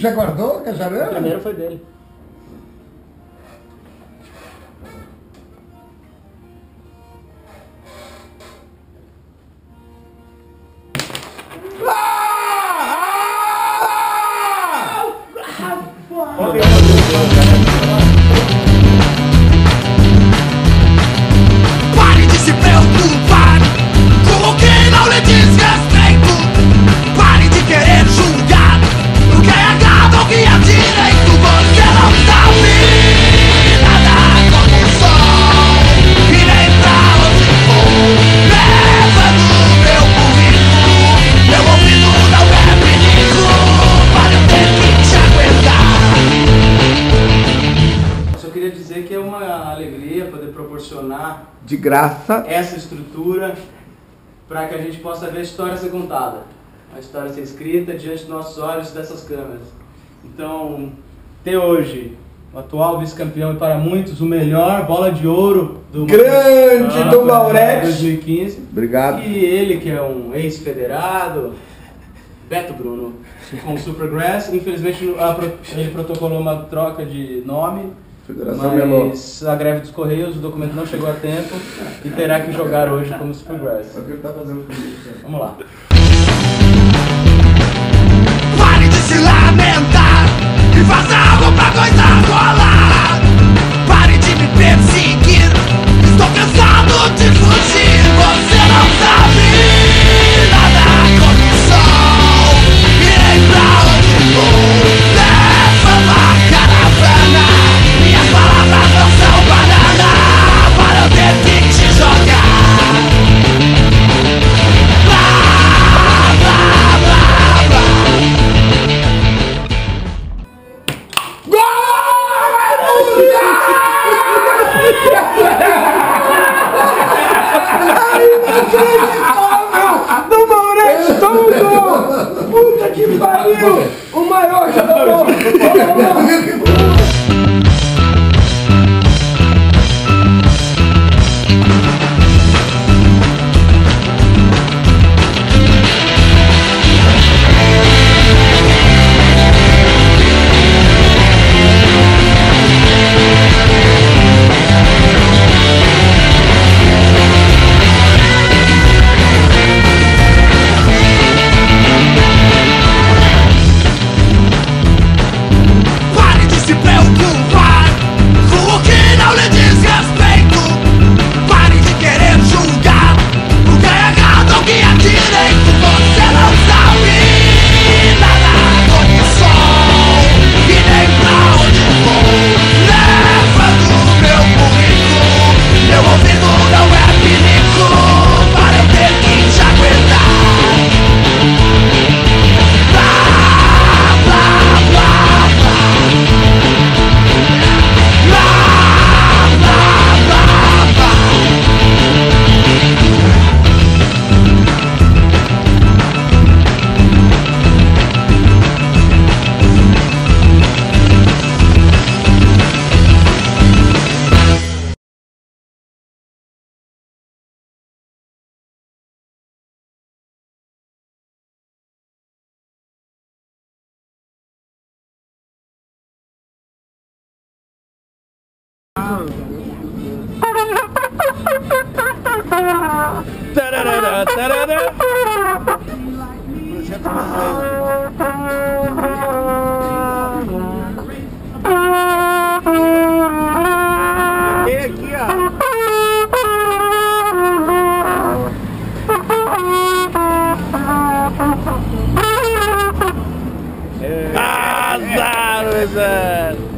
Já guardou? Quer saber? O primeiro foi dele. Pare uma alegria poder proporcionar De graça. essa estrutura para que a gente possa ver a história ser contada, a história ser escrita diante dos nossos olhos dessas câmeras. Então, ter hoje o atual vice-campeão e para muitos o melhor bola de ouro do Grande Ah, Dom Maurete. 2015. Obrigado. E ele que é um ex-federado, Beto Bruno, com o Supergrass. Infelizmente ele protocolou uma troca de nome. Federação Melô. Mas a greve dos Correios, o documento não chegou a tempo e terá que jogar hoje como Supergrass. É o que ele tá fazendo comigo. Vamos lá. Pare de se lamentar e faça algo pra coisa rolar. Maurete, toma um gol! Puta que pariu! O maior jogador! Tararara, tararara. Aqui, ó. É. Azar, azar.